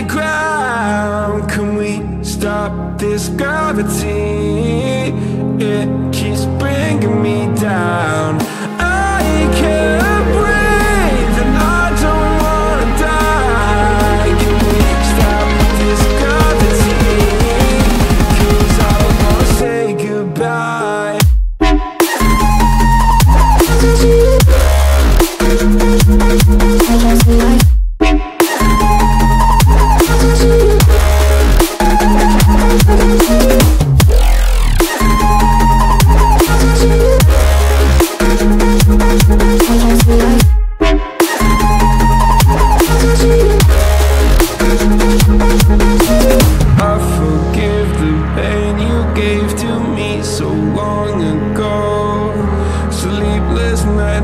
the ground Can we stop this gravity? It keeps bringing me down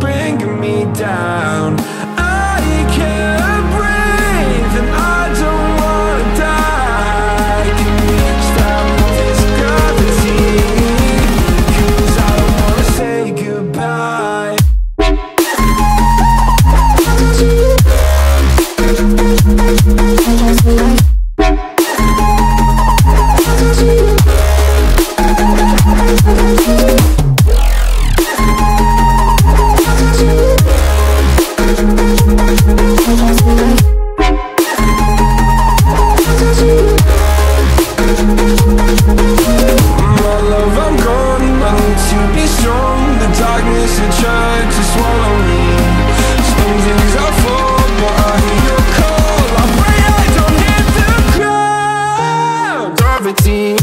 Bringing me down. everything